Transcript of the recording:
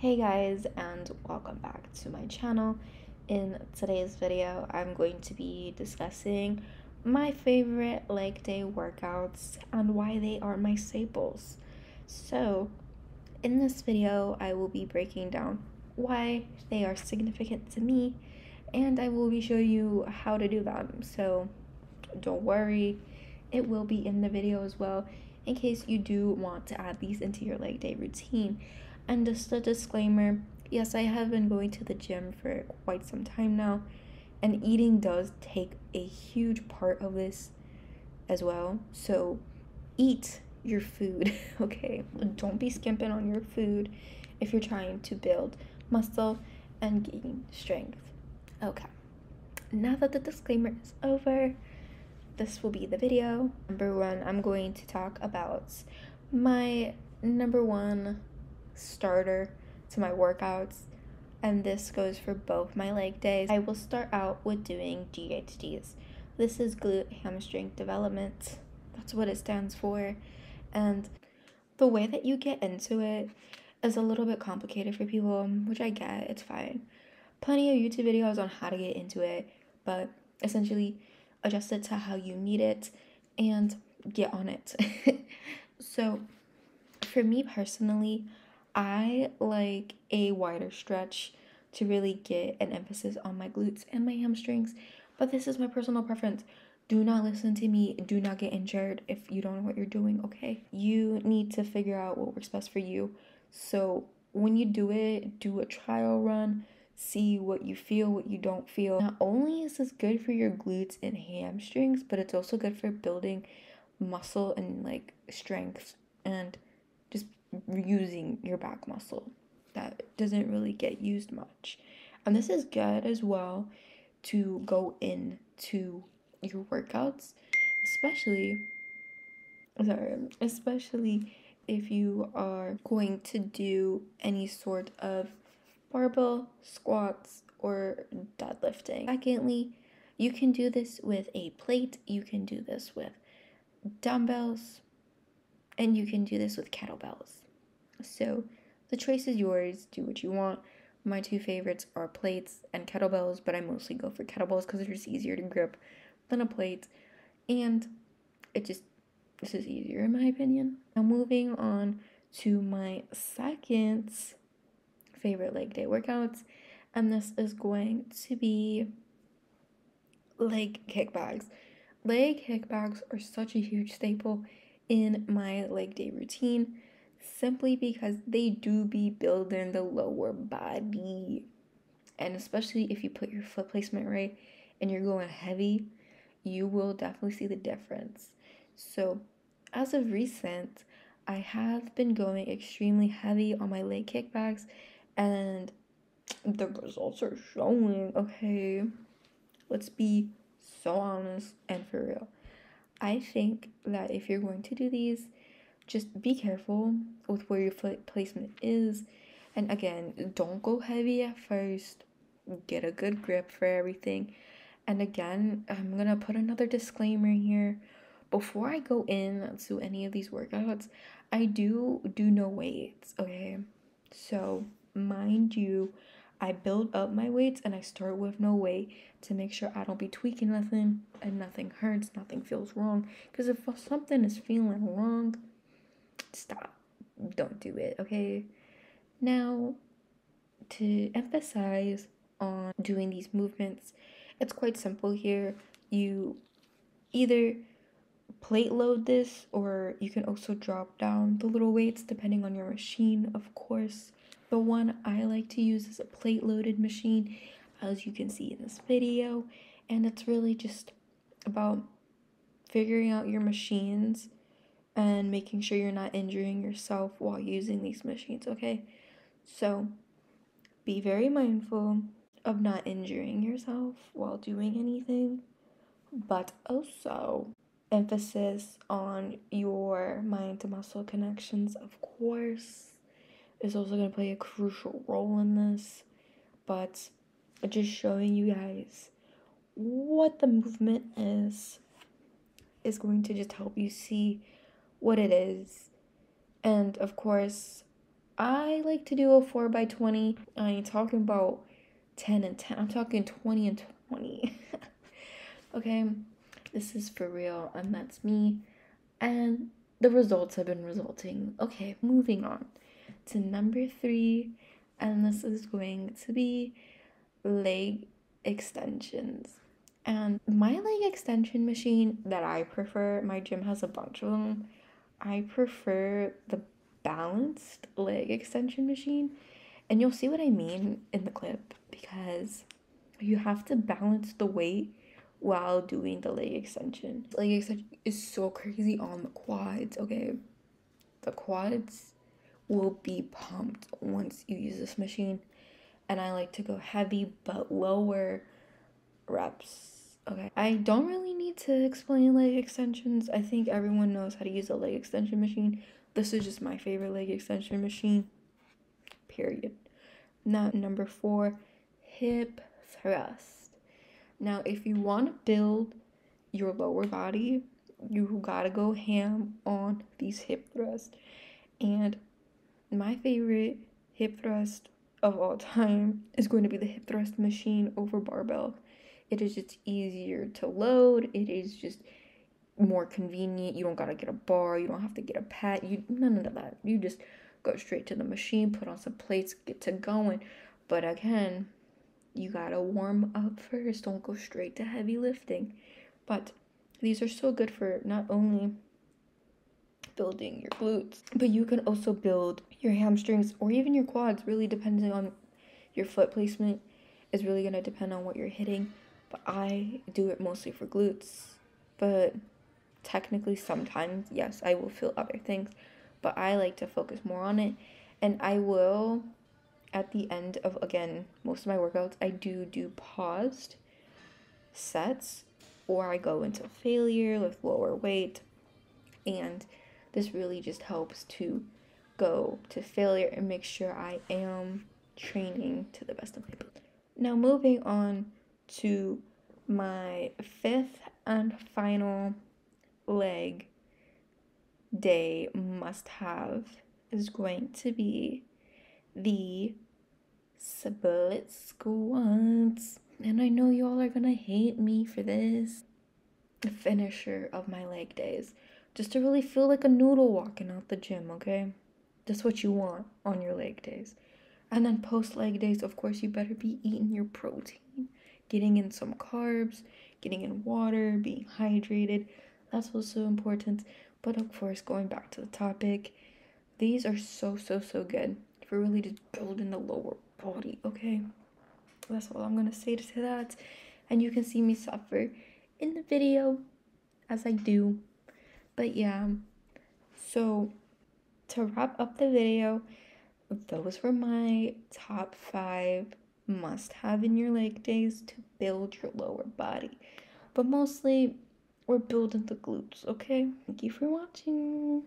Hey guys and welcome back to my channel. In today's video, I'm going to be discussing my favorite leg day workouts and why they are my staples. So, in this video, I will be breaking down why they are significant to me and I will be showing you how to do them. So, don't worry, it will be in the video as well in case you do want to add these into your leg day routine. And just a disclaimer yes, I have been going to the gym for quite some time now, and eating does take a huge part of this as well. So, eat your food, okay? Don't be skimping on your food if you're trying to build muscle and gain strength. Okay, now that the disclaimer is over, this will be the video. Number one, I'm going to talk about my number one starter to my workouts, and this goes for both my leg days. I will start out with doing GHDs. This is glute hamstring development. That's what it stands for. And the way that you get into it is a little bit complicated for people, which I get, it's fine. Plenty of YouTube videos on how to get into it, but essentially adjust it to how you need it, and get on it. so, for me personally, I like a wider stretch to really get an emphasis on my glutes and my hamstrings, but this is my personal preference. Do not listen to me. Do not get injured if you don't know what you're doing, okay? You need to figure out what works best for you. So, when you do it, do a trial run see what you feel, what you don't feel. Not only is this good for your glutes and hamstrings, but it's also good for building muscle and like strength and using your back muscle that doesn't really get used much. And this is good as well to go into your workouts, especially sorry, especially if you are going to do any sort of barbell, squats, or deadlifting. Secondly, you can do this with a plate, you can do this with dumbbells, and you can do this with kettlebells. So the choice is yours, do what you want. My two favorites are plates and kettlebells, but I mostly go for kettlebells because they're just easier to grip than a plate. And it just, this is easier in my opinion. Now, moving on to my second favorite leg day workouts, and this is going to be leg kickbacks. Leg kickbacks are such a huge staple in my leg day routine simply because they do be building the lower body. And especially if you put your foot placement right and you're going heavy, you will definitely see the difference. So, as of recent, I have been going extremely heavy on my leg kickbacks and the results are showing. Okay, let's be so honest and for real. I think that if you're going to do these, just be careful with where your foot placement is. And again, don't go heavy at first. Get a good grip for everything. And again, I'm gonna put another disclaimer here. Before I go into any of these workouts, I do do no weights, okay? So mind you, I build up my weights and I start with no weight to make sure I don't be tweaking nothing and nothing hurts, nothing feels wrong. Because if something is feeling wrong, stop. Don't do it, okay? Now, to emphasize on doing these movements, it's quite simple here. You either plate load this or you can also drop down the little weights depending on your machine, of course. The one I like to use is a plate loaded machine, as you can see in this video, and it's really just about figuring out your machines and making sure you're not injuring yourself while using these machines, okay? So be very mindful of not injuring yourself while doing anything, but also emphasis on your mind to muscle connections, of course is also going to play a crucial role in this, but just showing you guys what the movement is is going to just help you see what it is. And of course, I like to do a 4 by 20 I ain't talking about 10 and 10. I'm talking 20 and 20. okay, this is for real, and that's me. And the results have been resulting. Okay, moving on to number three, and this is going to be leg extensions. And my leg extension machine that I prefer, my gym has a bunch of them. I prefer the balanced leg extension machine. And you'll see what I mean in the clip because you have to balance the weight while doing the leg extension. Leg extension is so crazy on the quads, okay? The quads will be pumped once you use this machine. And I like to go heavy but lower reps. Okay, I don't really need to explain leg extensions. I think everyone knows how to use a leg extension machine. This is just my favorite leg extension machine. Period. Now, number four, hip thrust. Now, if you want to build your lower body, you gotta go ham on these hip thrusts. And my favorite hip thrust of all time is going to be the hip thrust machine over barbell. It is just easier to load. It is just more convenient. You don't gotta get a bar. You don't have to get a pad. You none of that. You just go straight to the machine, put on some plates, get to going. But again, you gotta warm up first. Don't go straight to heavy lifting. But these are so good for not only building your glutes, but you can also build your hamstrings or even your quads, really depending on your foot placement is really gonna depend on what you're hitting. But I do it mostly for glutes. But technically sometimes yes, I will feel other things, but I like to focus more on it and I will at the end of again most of my workouts I do do paused sets or I go into failure with lower weight and this really just helps to go to failure and make sure I am training to the best of my ability. Now moving on to my fifth and final leg day must have is going to be the split squats. And I know y'all are gonna hate me for this. The finisher of my leg days. Just to really feel like a noodle walking out the gym, okay? That's what you want on your leg days. And then post leg days, of course, you better be eating your protein, getting in some carbs, getting in water, being hydrated. That's also important. But of course, going back to the topic, these are so, so, so good for really just building the lower body, okay? That's all I'm gonna say to that. And you can see me suffer in the video as I do. But yeah, so to wrap up the video, those were my top five must have in your leg days to build your lower body. But mostly, we're building the glutes, okay? Thank you for watching.